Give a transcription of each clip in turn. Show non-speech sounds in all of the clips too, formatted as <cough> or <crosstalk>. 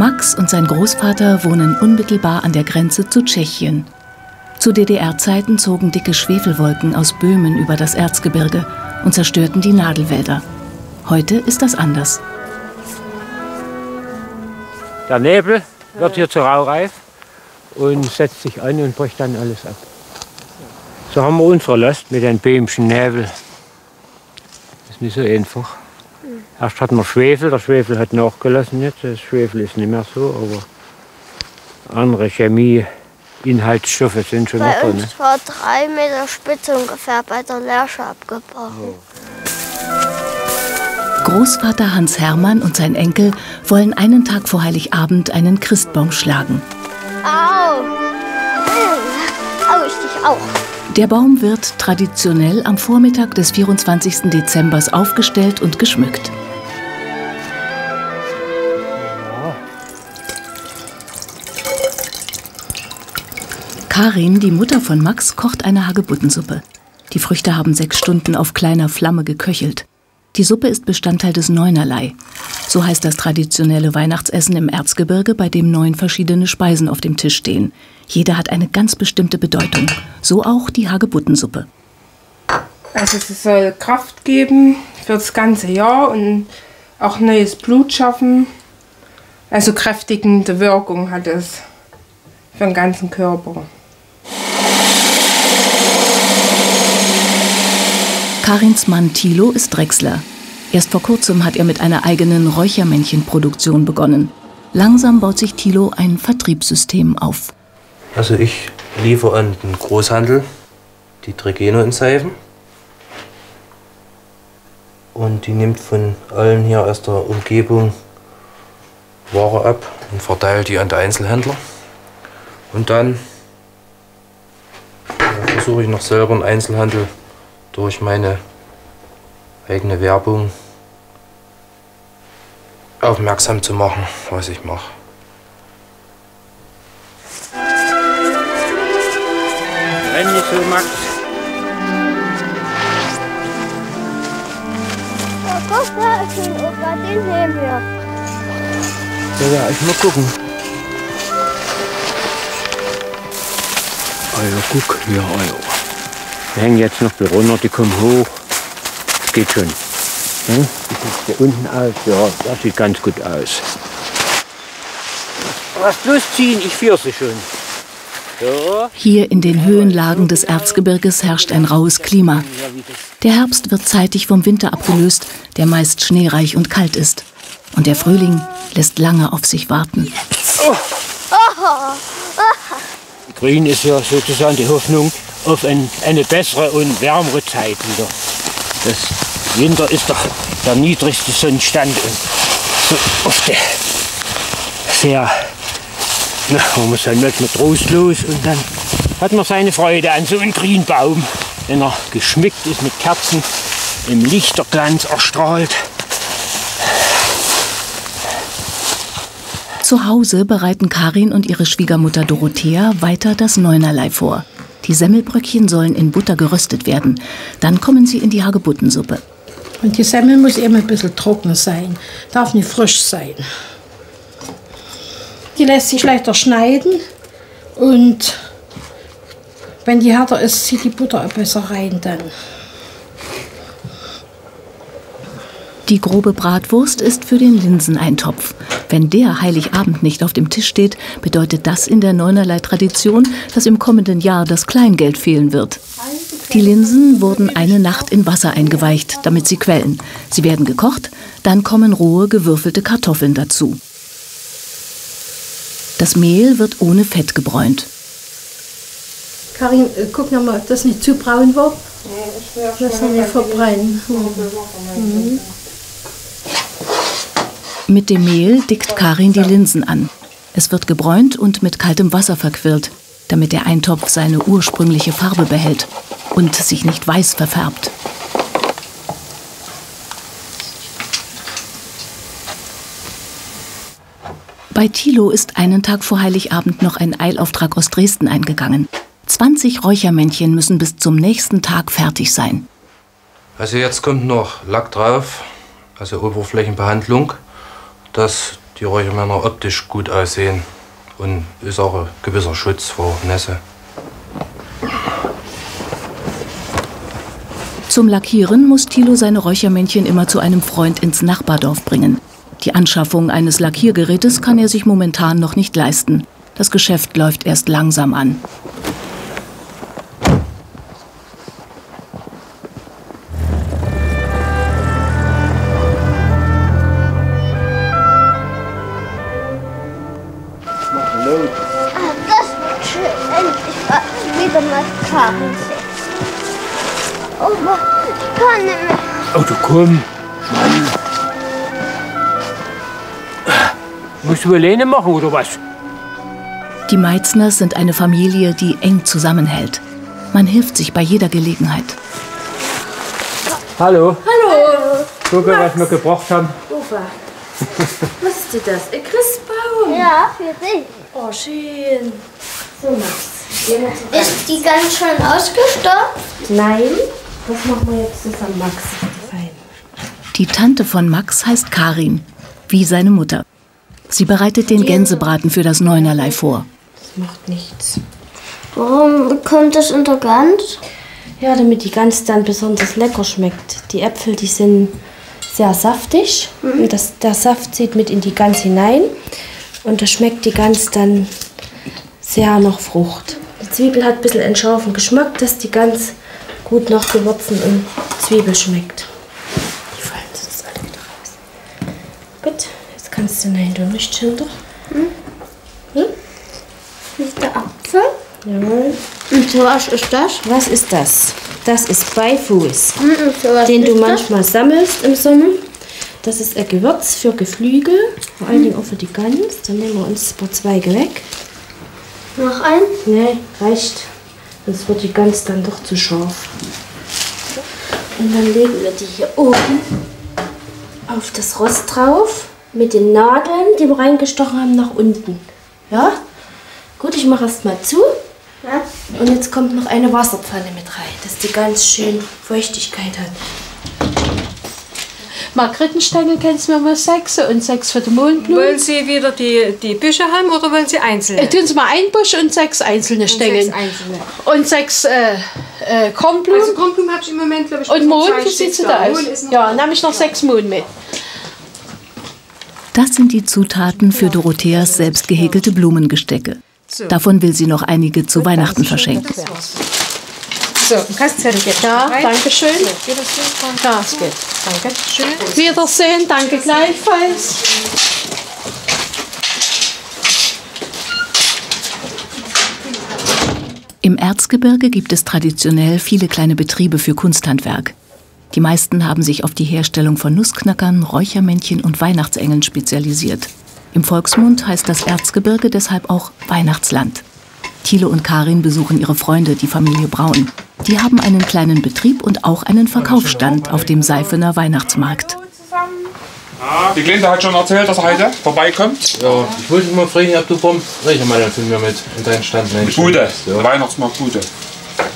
Max und sein Großvater wohnen unmittelbar an der Grenze zu Tschechien. Zu DDR-Zeiten zogen dicke Schwefelwolken aus Böhmen über das Erzgebirge und zerstörten die Nadelwälder. Heute ist das anders. Der Nebel wird hier zu raureif und setzt sich an und bricht dann alles ab. So haben wir unsere Last mit dem böhmischen Nebel. Das ist nicht so einfach. Erst hatten wir Schwefel, der Schwefel hat nachgelassen jetzt. Das Schwefel ist nicht mehr so, aber andere Chemie-Inhaltsstoffe sind schon bei noch drin. uns war drei Meter Spitze ungefähr bei der Lerche abgebrochen. Großvater Hans Hermann und sein Enkel wollen einen Tag vor Heiligabend einen Christbaum schlagen. Au! Au, ich dich auch. Der Baum wird traditionell am Vormittag des 24. Dezembers aufgestellt und geschmückt. Karin, die Mutter von Max, kocht eine Hagebuttensuppe. Die Früchte haben sechs Stunden auf kleiner Flamme geköchelt. Die Suppe ist Bestandteil des Neunerlei. So heißt das traditionelle Weihnachtsessen im Erzgebirge, bei dem neun verschiedene Speisen auf dem Tisch stehen. Jede hat eine ganz bestimmte Bedeutung. So auch die Hagebuttensuppe. Also es soll Kraft geben für das ganze Jahr und auch neues Blut schaffen. Also kräftigende Wirkung hat es für den ganzen Körper. Karins Mann Thilo ist Drechsler. Erst vor kurzem hat er mit einer eigenen Räuchermännchenproduktion begonnen. Langsam baut sich Thilo ein Vertriebssystem auf. Also ich liefere an den Großhandel die Trigeno in Seifen. Und die nimmt von allen hier aus der Umgebung Ware ab und verteilt die an die Einzelhändler. Und dann versuche ich noch selber einen Einzelhandel durch meine eigene Werbung aufmerksam zu machen, was ich mache. Renn nicht so, Max. Ja, guck, da ist ein Opa, den nehmen wir. Ja, ja, ich mal gucken. Also guck, hier, also. Die hängen jetzt noch bis runter, die kommen hoch. Das geht schon. Hm? Wie sieht hier unten aus? Ja, das sieht ganz gut aus. Was losziehen, ich führe sie schon. Hier in den Höhenlagen des Erzgebirges herrscht ein raues Klima. Der Herbst wird zeitig vom Winter abgelöst, der meist schneereich und kalt ist. Und der Frühling lässt lange auf sich warten. Grün ist ja sozusagen die Hoffnung auf ein, eine bessere und wärmere Zeit wieder. Das Winter ist doch der niedrigste Sonnenstand und so oft sehr, na, man muss dann manchmal trostlos und dann hat man seine Freude an so einem Grünbaum, wenn er geschmückt ist mit Kerzen, im Lichterglanz erstrahlt. Zu Hause bereiten Karin und ihre Schwiegermutter Dorothea weiter das Neunerlei vor. Die Semmelbröckchen sollen in Butter geröstet werden. Dann kommen sie in die Hagebuttensuppe. Und die Semmel muss immer ein bisschen trocken sein, darf nicht frisch sein. Die lässt sich leichter schneiden und wenn die härter ist, zieht die Butter besser rein dann. Die grobe Bratwurst ist für den Linseneintopf. Wenn der Heiligabend nicht auf dem Tisch steht, bedeutet das in der Neunerlei-Tradition, dass im kommenden Jahr das Kleingeld fehlen wird. Die Linsen wurden eine Nacht in Wasser eingeweicht, damit sie quellen. Sie werden gekocht, dann kommen rohe gewürfelte Kartoffeln dazu. Das Mehl wird ohne Fett gebräunt. Karin, äh, guck noch mal, ob das nicht zu braun wird. Lass ihn nicht verbrennen. Mhm. Mit dem Mehl dickt Karin die Linsen an. Es wird gebräunt und mit kaltem Wasser verquirlt, damit der Eintopf seine ursprüngliche Farbe behält und sich nicht weiß verfärbt. Bei Thilo ist einen Tag vor Heiligabend noch ein Eilauftrag aus Dresden eingegangen. 20 Räuchermännchen müssen bis zum nächsten Tag fertig sein. Also jetzt kommt noch Lack drauf, also Oberflächenbehandlung, dass die Räuchermänner optisch gut aussehen und ist auch ein gewisser Schutz vor Nässe. Zum Lackieren muss Thilo seine Räuchermännchen immer zu einem Freund ins Nachbardorf bringen. Die Anschaffung eines Lackiergerätes kann er sich momentan noch nicht leisten. Das Geschäft läuft erst langsam an. Komm. Mann. Musst du alleine machen, oder was? Die Meizners sind eine Familie, die eng zusammenhält. Man hilft sich bei jeder Gelegenheit. Hallo. Hallo. Guck mal, was wir gebracht haben. Opa, <laughs> was ist denn das? Ein Christbaum? Ja, für dich. Oh, schön. So, Max. Ist die ganz schön ausgestopft? Nein, das machen wir jetzt zusammen, Max. Die Tante von Max heißt Karin, wie seine Mutter. Sie bereitet den Gänsebraten für das Neunerlei vor. Das macht nichts. Warum kommt das in der Gans? Ja, damit die Gans dann besonders lecker schmeckt. Die Äpfel, die sind sehr saftig. Und das, der Saft zieht mit in die Gans hinein. Und da schmeckt die Gans dann sehr nach Frucht. Die Zwiebel hat ein bisschen einen scharfen Geschmack, dass die Gans gut nach Gewürzen und Zwiebel schmeckt. Die fallen sonst alle wieder raus. Gut, jetzt kannst du nein, du nicht hinter. Ist der Apfel? Jawohl. Und was ist das? Was ist das? Das ist Beifuß. Hm, den du das? manchmal sammelst im Sommer. Das ist ein Gewürz für Geflügel, vor allen Dingen auch für die Gans. Dann nehmen wir uns ein paar Zweige weg. Noch ein? Nee, reicht. Sonst wird die Gans dann doch zu scharf. Und dann legen wir die hier oben auf das Rost drauf mit den Nadeln, die wir reingestochen haben, nach unten. Ja? Gut, ich mache erst mal zu. Ja. Und jetzt kommt noch eine Wasserpfanne mit rein, dass die ganz schön Feuchtigkeit hat. Margrettenstängel kannst du mir mal sechs und sechs für die Mondblume. Wollen Sie wieder die, die Büsche haben oder wollen Sie einzeln? Äh, tun Sie mal ein Busch und sechs einzelne Stängel. Sechs einzelne. Und sechs äh, äh, Kornblumen. Also Kornblumen habe ich im Moment, glaube ich, und Mohn, wie sieht sie da aus? noch Ja, nehme ich noch sechs Mohn mit. Das sind die Zutaten für Dorotheas selbst gehäkelte Blumengestecke. Davon will sie noch einige zu Weihnachten verschenken. So, ein Kassenzettel geht Ja, rein. danke schön. Ja, es geht. Danke. Schön. Wiedersehen, danke gleichfalls. Im Erzgebirge gibt es traditionell viele kleine Betriebe für Kunsthandwerk. Die meisten haben sich auf die Herstellung von Nussknackern, Räuchermännchen und Weihnachtsengeln spezialisiert. Im Volksmund heißt das Erzgebirge deshalb auch Weihnachtsland. Thilo und Karin besuchen ihre Freunde, die Familie Braun. Die haben einen kleinen Betrieb und auch einen Verkaufsstand auf dem Seifener Weihnachtsmarkt. Die Glinde hat schon erzählt, dass er heute vorbeikommt. Ja, ich wollte mal fragen, ob du Bomben Räuchermänner für mir mit in deinen Stand Die reinstellen Bude, kannst, der Ja. Weihnachtsmarkt Bude.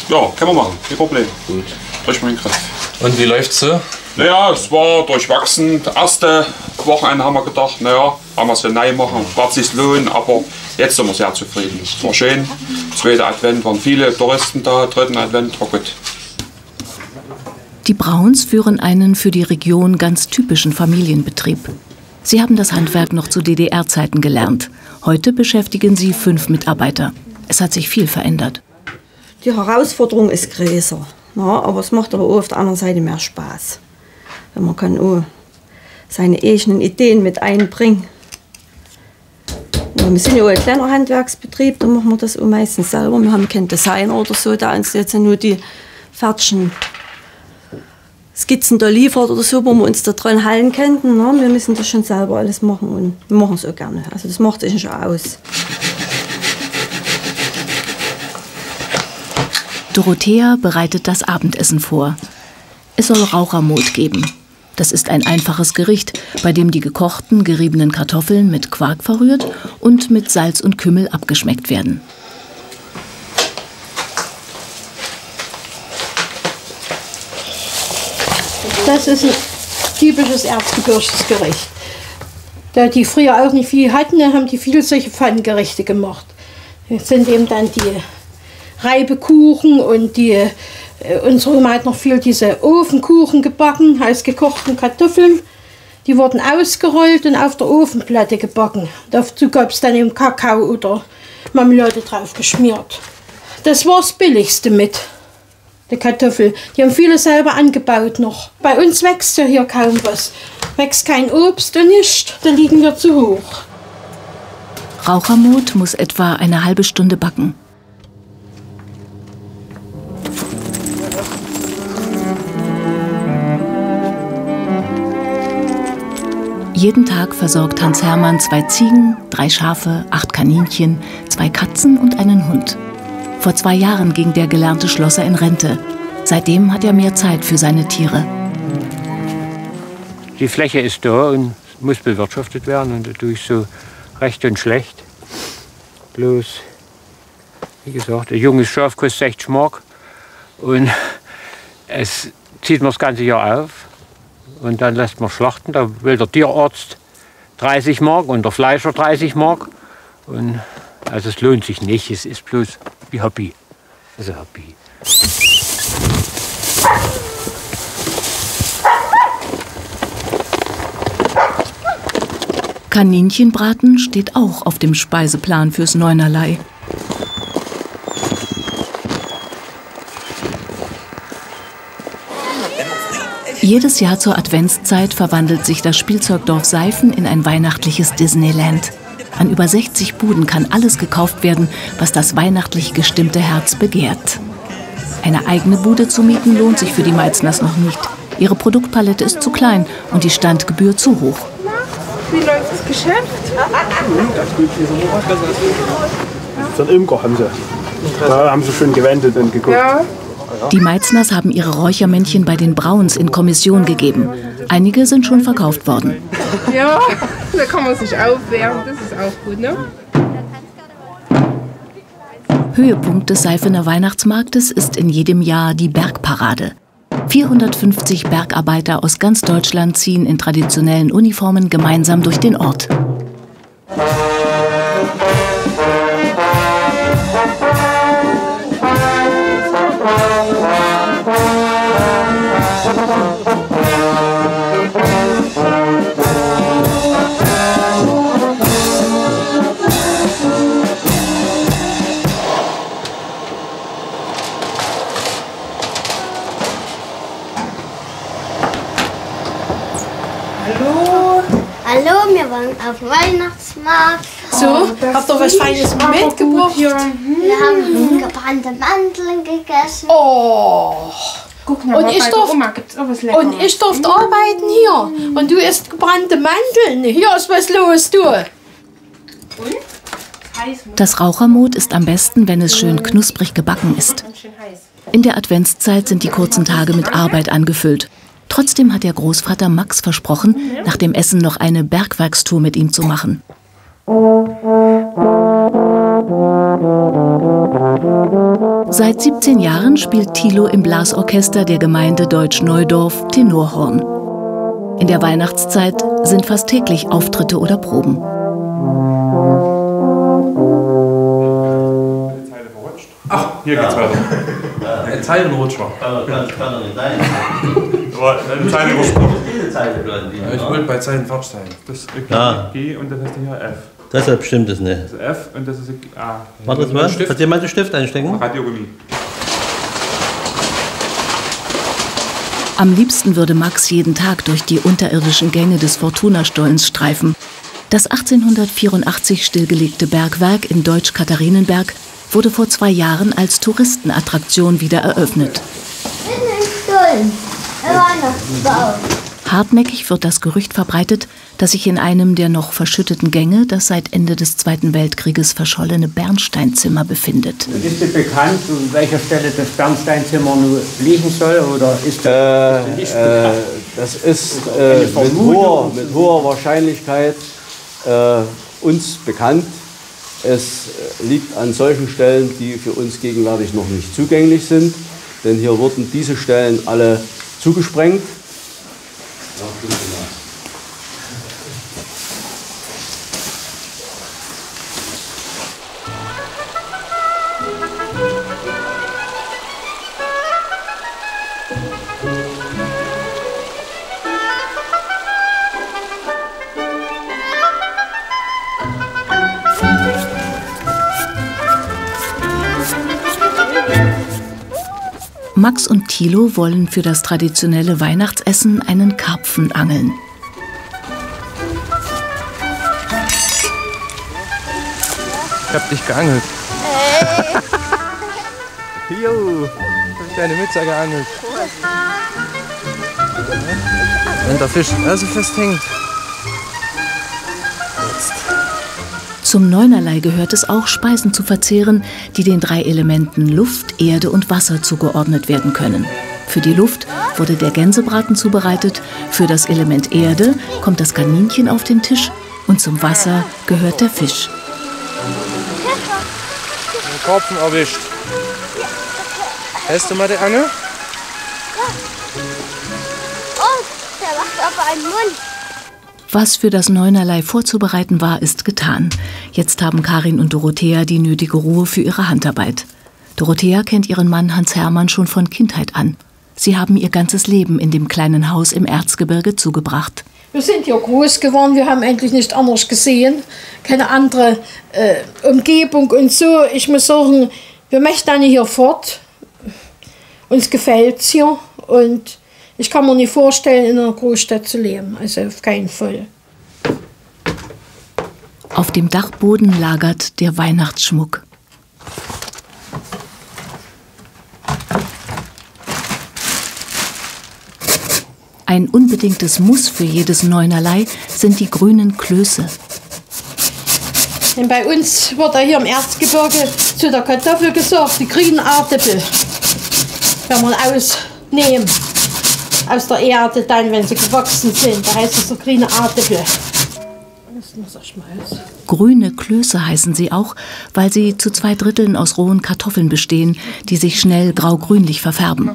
Ja, können wir machen, kein Problem. Gut. Durch meinen Griff. Und wie läuft's so? Naja, es war durchwachsen. Das erste Wochenende haben wir gedacht, naja, haben wir es ja neu machen, wird sich lohnen, aber jetzt sind wir sehr zufrieden. Es war schön. Zweiter Advent waren viele Touristen da, dritten Advent war gut. Die Brauns führen einen für die Region ganz typischen Familienbetrieb. Sie haben das Handwerk noch zu DDR-Zeiten gelernt. Heute beschäftigen sie fünf Mitarbeiter. Es hat sich viel verändert. Die Herausforderung ist größer, na, aber es macht aber auch auf der anderen Seite mehr Spaß. Wenn man kann auch seine eigenen Ideen mit einbringen. Ja, wir sind ja auch ein kleiner Handwerksbetrieb, da machen wir das auch meistens selber. Wir haben keinen Designer oder so, der uns jetzt nur die fertigen Skizzen da liefert oder so, wo wir uns da dran halten könnten. Na, wir müssen das schon selber alles machen und wir machen es auch gerne. Also das macht sich schon aus. Dorothea bereitet das Abendessen vor. Es soll Rauchermod geben. Das ist ein einfaches Gericht, bei dem die gekochten, geriebenen Kartoffeln mit Quark verrührt und mit Salz und Kümmel abgeschmeckt werden. Das ist ein typisches erzgebirgisches. Da die früher auch nicht viel hatten, dann haben die viel solche Pfannengerichte gemacht. Das sind eben dann die Reibekuchen und die, äh, unsere Oma hat noch viel diese Ofenkuchen gebacken, aus gekochten Kartoffeln. Die wurden ausgerollt und auf der Ofenplatte gebacken. Dazu gab es dann eben Kakao oder Marmelade drauf geschmiert. Das war das Billigste mit der Kartoffel. Die haben viele selber angebaut noch. Bei uns wächst ja hier kaum was. Wächst kein Obst und nicht, da liegen wir zu hoch. Rauchermut muss etwa eine halbe Stunde backen. Jeden Tag versorgt Hans Hermann zwei Ziegen, drei Schafe, acht Kaninchen, zwei Katzen und einen Hund. Vor zwei Jahren ging der gelernte Schlosser in Rente. Seitdem hat er mehr Zeit für seine Tiere. Die Fläche ist da und muss bewirtschaftet werden und da tue ich so recht und schlecht. Bloß, wie gesagt, ein junges Schaf kostet 60 Mark und es zieht man das ganze Jahr auf und dann lässt man schlachten. Da will der Tierarzt 30 Mark und der Fleischer 30 Mark. Und also es lohnt sich nicht, es ist bloß wie Hobby. Also Hobby. Kaninchenbraten steht auch auf dem Speiseplan fürs Neunerlei. Jedes Jahr zur Adventszeit verwandelt sich das Spielzeugdorf Seifen in ein weihnachtliches Disneyland. An über 60 Buden kann alles gekauft werden, was das weihnachtlich gestimmte Herz begehrt. Eine eigene Bude zu mieten lohnt sich für die Meizners noch nicht. Ihre Produktpalette ist zu klein und die Standgebühr zu hoch. Wie läuft das Geschäft? Für den Imker haben sie. Da haben sie schön gewendet und geguckt. Ja. Die Meizners haben ihre Räuchermännchen bei den Brauns in Kommission gegeben. Einige sind schon verkauft worden. Ja, da kann man sich aufwärmen, das ist auch gut, ne? Höhepunkt des Seifener Weihnachtsmarktes ist in jedem Jahr die Bergparade. 450 Bergarbeiter aus ganz Deutschland ziehen in traditionellen Uniformen gemeinsam durch den Ort. Was Feines mitgebracht? Wir haben gebrannte Mandeln gegessen. Oh. Guck Und ich, darf, und ich darf arbeiten hier. Und du isst gebrannte Mandeln. Hier ist was los, du. Das Rauchermod ist am besten, wenn es schön knusprig gebacken ist. In der Adventszeit sind die kurzen Tage mit Arbeit angefüllt. Trotzdem hat der Großvater Max versprochen, nach dem Essen noch eine Bergwerkstour mit ihm zu machen. Seit 17 Jahren spielt Thilo im Blasorchester der Gemeinde Deutsch-Neudorf Tenorhorn. In der Weihnachtszeit sind fast täglich Auftritte oder Proben. Ach, hier geht's weiter. Eine Zeile rutscht noch. Kann, doch nicht sein. Aber eine Zeile rutscht noch. Viele Zeile. Ja, Ich wollte bei Zeilen sein. Das ist G. G und dann ist hier F. Deshalb stimmt es nicht. Das ist F und das ist A. Warte mal, hat jemand den Stift einstecken? Radiogummi. Am liebsten würde Max jeden Tag durch die unterirdischen Gänge des Fortuna-Stollens streifen. Das 1884 stillgelegte Bergwerk in Deutsch-Katharinenberg wurde vor zwei Jahren als Touristenattraktion wieder eröffnet. In den Stullen. Der Weihnachtsbaum. Hartnäckig wird das Gerücht verbreitet, dass sich in einem der noch verschütteten Gänge das seit Ende des Zweiten Weltkrieges verschollene Bernsteinzimmer befindet. Ist dir bekannt, an welcher Stelle das Bernsteinzimmer nur liegen soll? Oder ist das, Äh, nicht äh, bekannt? das ist äh, mit, hoher, mit hoher Wahrscheinlichkeit äh, uns bekannt. Es äh, liegt an solchen Stellen, die für uns gegenwärtig noch nicht zugänglich sind, denn hier wurden diese Stellen alle zugesprengt. Yaptınız. Max und Thilo wollen für das traditionelle Weihnachtsessen einen Karpfen angeln. Ich hab dich geangelt. <laughs> Jo, hab ich deine Mütze geangelt. Wenn der Fisch also festhängt. Zum Neunerlei gehört es auch, Speisen zu verzehren, die den drei Elementen Luft, Erde und Wasser zugeordnet werden können. Für die Luft wurde der Gänsebraten zubereitet, für das Element Erde kommt das Kaninchen auf den Tisch und zum Wasser gehört der Fisch. Den Karpfen erwischt. Hältst du mal die Angel? Oh, der macht aber einen Mund. Was für das Neunerlei vorzubereiten war, ist getan. Jetzt haben Karin und Dorothea die nötige Ruhe für ihre Handarbeit. Dorothea kennt ihren Mann Hans Hermann schon von Kindheit an. Sie haben ihr ganzes Leben in dem kleinen Haus im Erzgebirge zugebracht. Wir sind hier groß geworden, wir haben eigentlich nicht anders gesehen, keine andere äh, Umgebung und so. Ich muss sagen, wir möchten hier fort. Uns gefällt es hier und ich kann mir nicht vorstellen, in einer Großstadt zu leben. Also auf keinen Fall. Auf dem Dachboden lagert der Weihnachtsschmuck. Ein unbedingtes Muss für jedes Neunerlei sind die grünen Klöße. Denn bei uns wird ja hier im Erzgebirge zu der Kartoffel gesagt, die grünen Erdäpfel. Wenn man ausnehmen aus der Erde dann, wenn sie gewachsen sind, da heißt es so grüne schmalz. Grüne Klöße heißen sie auch, weil sie zu zwei Dritteln aus rohen Kartoffeln bestehen, die sich schnell grau-grünlich verfärben.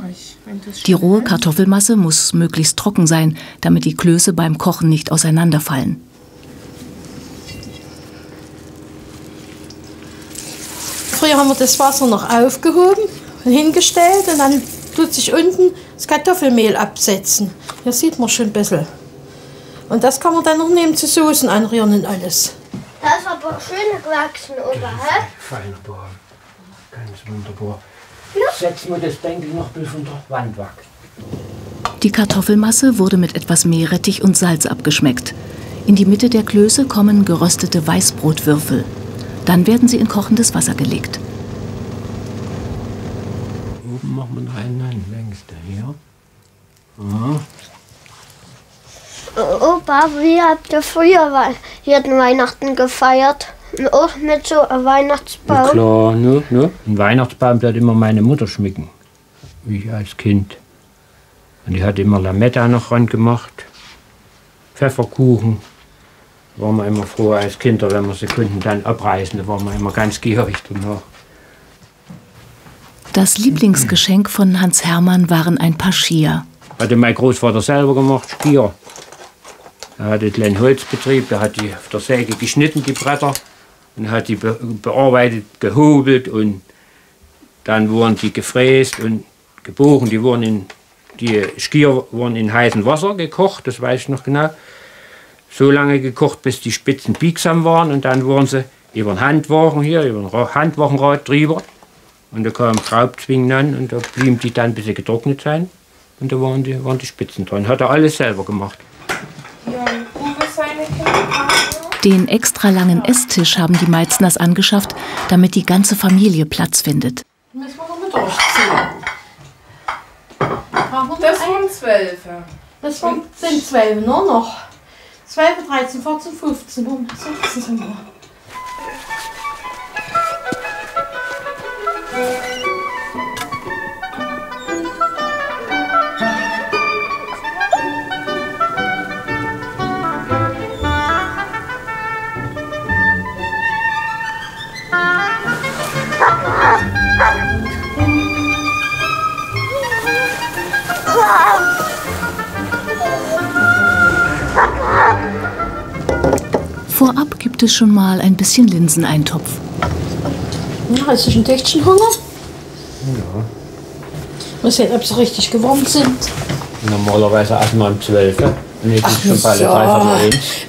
Die rohe Kartoffelmasse muss möglichst trocken sein, damit die Klöße beim Kochen nicht auseinanderfallen. Früher haben wir das Wasser noch aufgehoben und hingestellt und dann tut sich unten das Kartoffelmehl absetzen. Hier sieht man schon ein bisschen. Und das kann man dann noch nehmen zu Soßen anrühren und alles. Da ist aber schön gewachsen, oder? Baum. Ganz wunderbar. Setzen wir das, denke ich, noch bis von der Wand weg. Die Kartoffelmasse wurde mit etwas Meerrettich und Salz abgeschmeckt. In die Mitte der Klöße kommen geröstete Weißbrotwürfel. Dann werden sie in kochendes Wasser gelegt. Oben machen wir noch einen an, längste hier. Opa, wie habt ihr früher hier den Weihnachten gefeiert? Auch mit so einem Na Weihnachtsbaum? klar, ne, ne? Ein Weihnachtsbaum hat immer meine Mutter schmücken. Wie ich als Kind. Und die hat immer Lametta noch ran gemacht. Pfefferkuchen. Da waren wir immer froh als Kinder, wenn wir sie konnten dann abreißen. Da waren wir immer ganz gierig danach. Das Lieblingsgeschenk von Hans Hermann waren ein paar Skier. Hatte mein Großvater selber gemacht, Skier. Er hatte einen Holzbetrieb, der hat die auf der Säge geschnitten, die Bretter, und hat die be bearbeitet, gehobelt und dann wurden die gefräst und gebogen. Die, wurden in, die Skier wurden in heißem Wasser gekocht, das weiß ich noch genau. So lange gekocht, bis die Spitzen biegsam waren und dann wurden sie über den Handwagen hier, über den Ra- Handwachenrad drüber. Und da kam Schraubzwingen an und da blieben die dann, bis sie getrocknet sind. Und da waren die, waren die Spitzen dran. Hat er alles selber gemacht. Den extra langen Esstisch haben die Meizners angeschafft, damit die ganze Familie Platz findet. Müssen wir noch mit durchziehen. Das waren zwölf. Das sind zwölf, nur noch. 12, 13, 14, 15. Warum 16 sind wir? gibt es schon mal ein bisschen Linseneintopf. Ja, du schon echt schon Hunger? Ja. Muss jetzt, ob sie richtig gewurmt sind. Normalerweise essen wir um 12. Nee, Ach, schon bei so.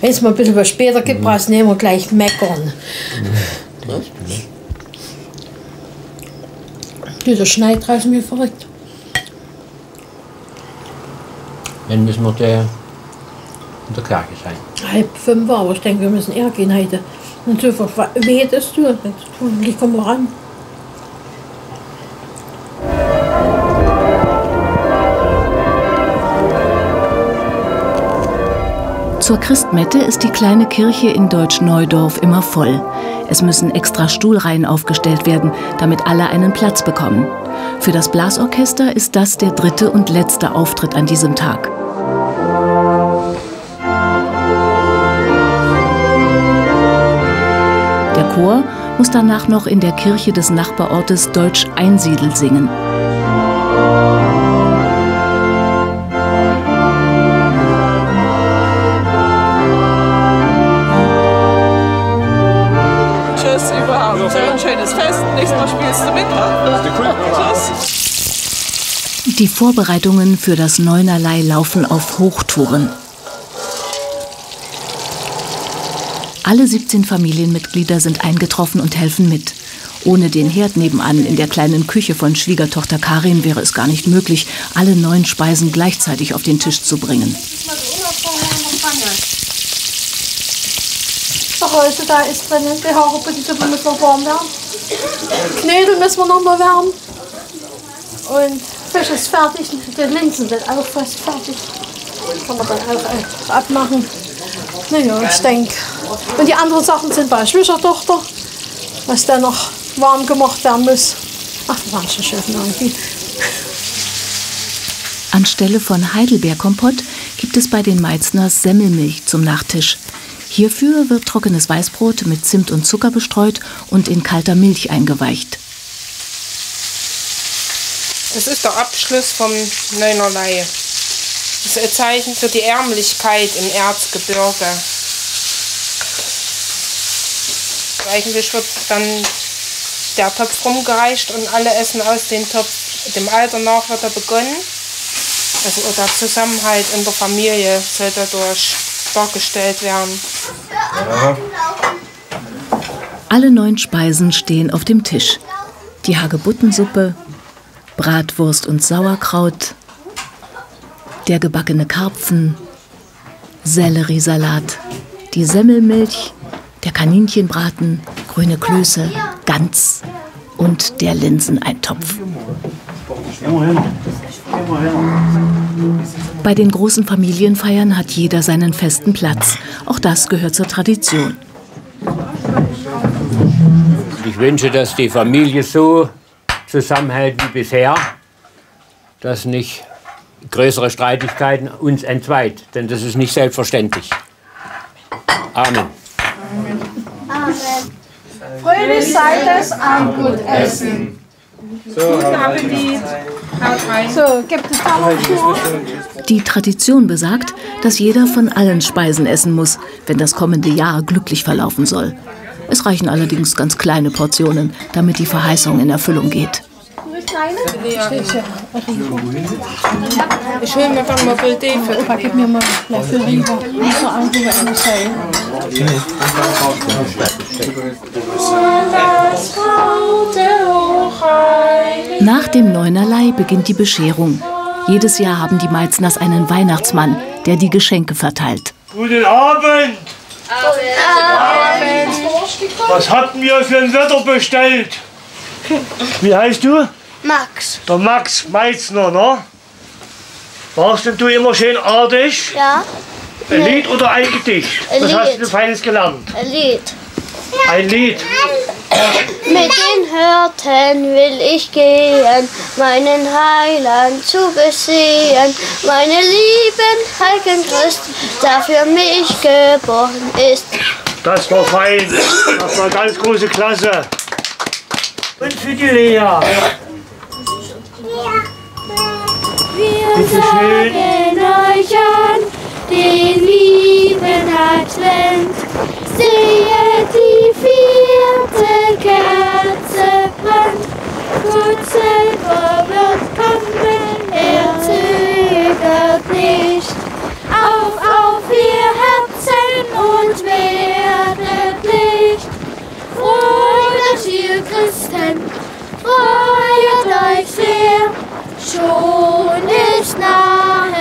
Wenn es mal ein bisschen was später gibt, mhm. nehmen wir gleich meckern. Mhm. Dieser Schneid reißt mir verrückt. Dann müssen wir der Kirche sein. Halb fünf, aber ich denke, wir müssen eher gehen heute. Und so weht es du. Hoffentlich kommen wir ran. Zur Christmette ist die kleine Kirche in Deutsch-Neudorf immer voll. Es müssen extra Stuhlreihen aufgestellt werden, damit alle einen Platz bekommen. Für das Blasorchester ist das der dritte und letzte Auftritt an diesem Tag. Chor muss danach noch in der Kirche des Nachbarortes Deutsch Einsiedel singen. Tschüss überhaupt. Ein schönes Fest. Nächstes Mal spielst du mit. Tschüss. Die Vorbereitungen für das Neunerlei laufen auf Hochtouren. Alle 17 Familienmitglieder sind eingetroffen und helfen mit. Ohne den Herd nebenan in der kleinen Küche von Schwiegertochter Karin wäre es gar nicht möglich, alle neun Speisen gleichzeitig auf den Tisch zu bringen. Heute da ist drinnen. Die Haare-Suppe muss noch warm werden. Knödel müssen wir noch mal wärmen. Und Fisch ist fertig. Die Linsen sind auch fast fertig. Kann man dann auch abmachen. Naja, ich denke. Und die anderen Sachen sind bei Schwiegertochter, was dann noch warm gemacht werden muss. Ach, das waren schon schön irgendwie. Anstelle von Heidelbeerkompott gibt es bei den Meizners Semmelmilch zum Nachtisch. Hierfür wird trockenes Weißbrot mit Zimt und Zucker bestreut und in kalter Milch eingeweicht. Das ist der Abschluss vom Neunerlei. Das ist ein Zeichen für die Ärmlichkeit im Erzgebirge. Eigentlich wird dann der Topf rumgereicht und alle essen aus dem Topf. Dem Alter nach wird er begonnen. Also der Zusammenhalt in der Familie soll dadurch dargestellt werden. Alle neun Speisen stehen auf dem Tisch. Die Hagebuttensuppe, Bratwurst und Sauerkraut, der gebackene Karpfen, Selleriesalat, die Semmelmilch, der Kaninchenbraten, grüne Klöße, Gans und der Linseneintopf. Bei den großen Familienfeiern hat jeder seinen festen Platz. Auch das gehört zur Tradition. Ich wünsche, dass die Familie so zusammenhält wie bisher, dass nicht größere Streitigkeiten uns entzweit, denn das ist nicht selbstverständlich. Amen. Amen. Fröhlich sei es am gut essen. So, Guten Appetit. Haut rein. So, gibt es Die Tradition besagt, dass jeder von allen Speisen essen muss, wenn das kommende Jahr glücklich verlaufen soll. Es reichen allerdings ganz kleine Portionen, damit die Verheißung in Erfüllung geht. Ich hole mir dann mal Bild für Opa, gib mir mal gleich für Riva. Nicht nur ein Riva in der Schale. Nach dem Neunerlei beginnt die Bescherung. Jedes Jahr haben die Meizners einen Weihnachtsmann, der die Geschenke verteilt. Guten Abend! Was hatten wir für ein Wetter bestellt? Wie heißt du? Max. Der Max Meitzner, ne? Warst denn du immer schön artig? Ja. Ein Lied oder ein Gedicht? Ein Was hast Lied. du Feines gelernt? Ein Lied. Ein Lied. Mit den Hürten will ich gehen, meinen Heiland zu besehen, meine lieben Heiligen Christ, der für mich geboren ist. Das war fein. Das war ganz große Klasse. Und für die Lea. Ja. Wir sagen euch an den lieben Advent. Sehe die vierte Kerze brennt. Gott selber wird kommen, er zögert nicht. Auf, auf, ihr Herzen und Wehen. you consent for your dykes here, shown is now.